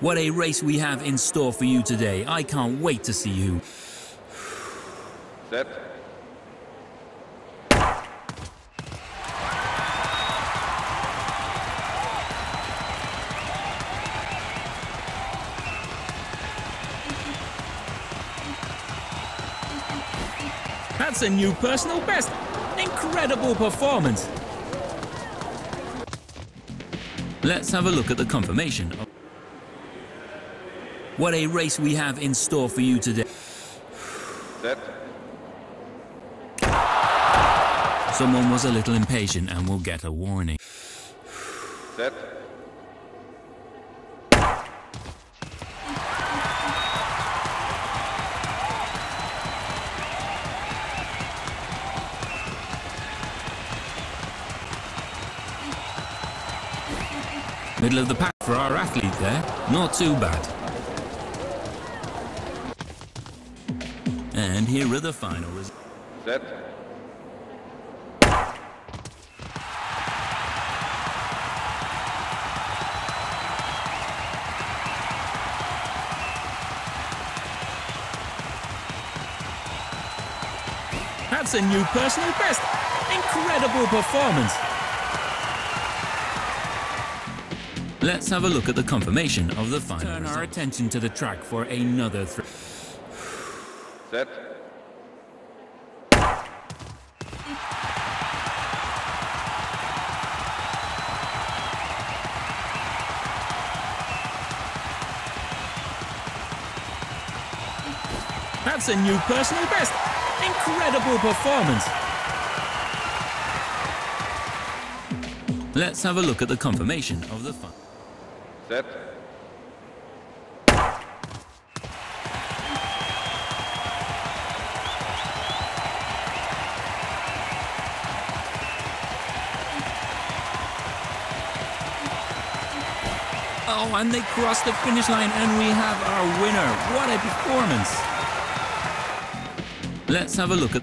What a race we have in store for you today. I can't wait to see you. Set. That's a new personal best. Incredible performance. Let's have a look at the confirmation. What a race we have in store for you today. Set. Someone was a little impatient and will get a warning. Set. Middle of the pack for our athlete there. Not too bad. And here are the final results. Set. That's a new personal best. Incredible performance. Let's have a look at the confirmation of the final. Turn our attention to the track for another three. Set. That's a new personal best. Incredible performance. Let's have a look at the confirmation of the fun. Set. Oh, and they cross the finish line, and we have our winner. What a performance! Let's have a look at